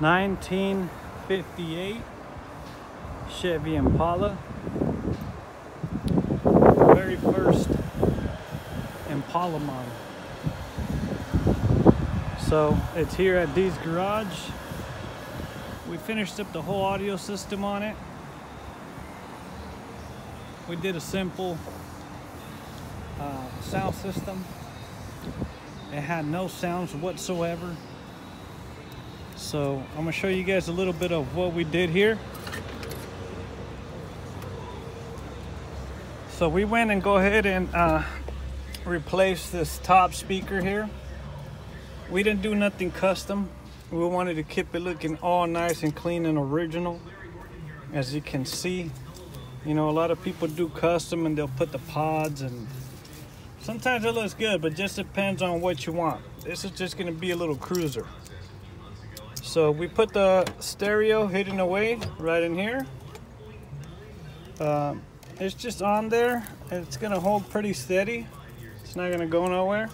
1958 Chevy Impala. Very first Impala model. So it's here at D's Garage. We finished up the whole audio system on it. We did a simple uh, sound system. It had no sounds whatsoever. So I'm gonna show you guys a little bit of what we did here. So we went and go ahead and uh, replace this top speaker here. We didn't do nothing custom. We wanted to keep it looking all nice and clean and original. As you can see, you know, a lot of people do custom and they'll put the pods and sometimes it looks good, but just depends on what you want. This is just gonna be a little cruiser. So we put the stereo hidden away right in here. Um, it's just on there. It's gonna hold pretty steady. It's not gonna go nowhere.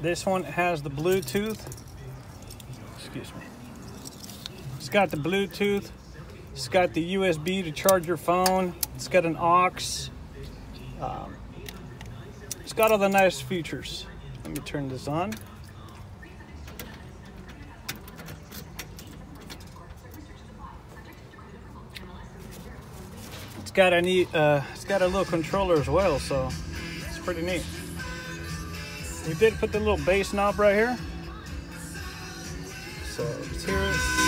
This one has the Bluetooth. Excuse me. It's got the Bluetooth. It's got the USB to charge your phone. It's got an aux. Um, it's got all the nice features. Let me turn this on. Got a neat, uh, it's got a little controller as well, so it's pretty neat. We did put the little bass knob right here. So let's hear it.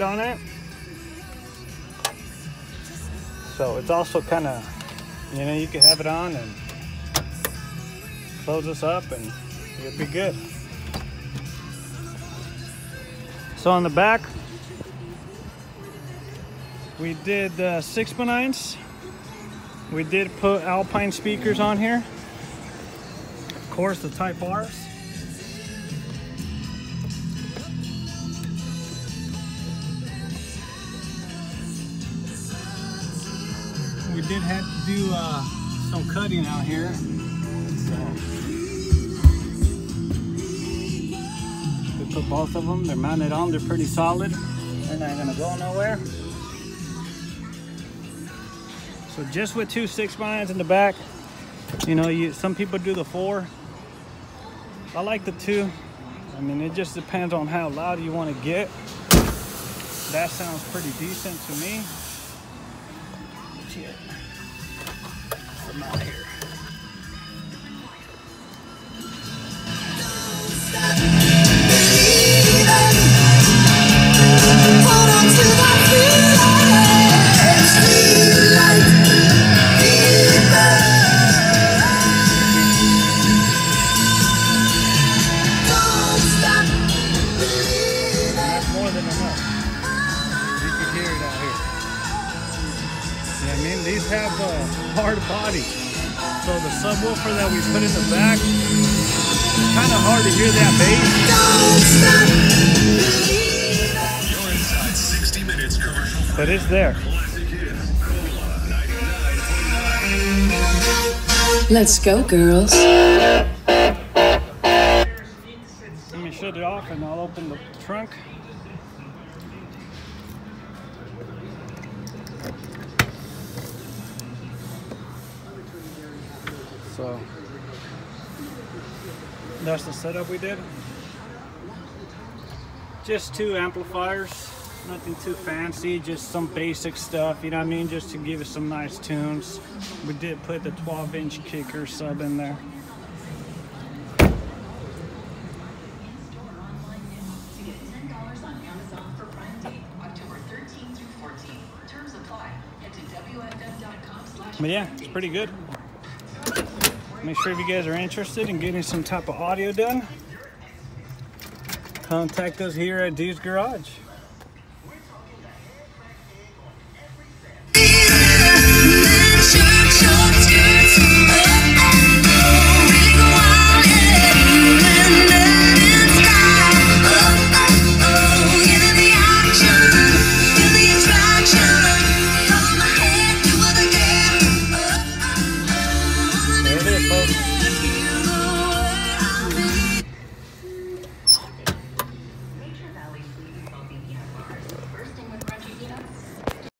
On it. So it's also kind of, you know, you can have it on and close this up and you'll be good. So on the back, we did uh, six by nines. We did put Alpine speakers on here. Of course, the Type R's. We did have to do uh, some cutting out here. So we put both of them. They're mounted on. They're pretty solid. They're not gonna go nowhere. So just with two six binds in the back, you know, you some people do the four. I like the two. I mean, it just depends on how loud you want to get. That sounds pretty decent to me. Shit. Come out here. That's I mean, these have a hard body. So the subwoofer that we put in the back, it's kind of hard to hear that bass, You're inside 60 Minutes commercial. but it's there. Let's go, girls. Let me shut it off and I'll open the trunk. So that's the setup we did. Just two amplifiers, nothing too fancy, just some basic stuff, you know what I mean? Just to give it some nice tunes. We did put the 12 inch kicker sub in there. But yeah, it's pretty good. Make sure if you guys are interested in getting some type of audio done, contact us here at D's Garage.